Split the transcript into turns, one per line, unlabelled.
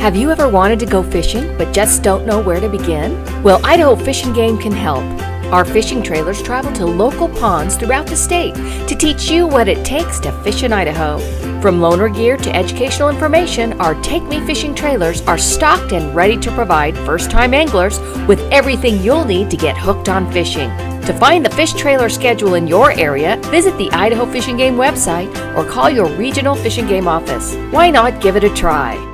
Have you ever wanted to go fishing but just don't know where to begin? Well, Idaho Fish and Game can help. Our fishing trailers travel to local ponds throughout the state to teach you what it takes to fish in Idaho. From loaner gear to educational information, our Take Me Fishing trailers are stocked and ready to provide first time anglers with everything you'll need to get hooked on fishing. To find the fish trailer schedule in your area, visit the Idaho Fish and Game website or call your regional Fish and game office. Why not give it a try?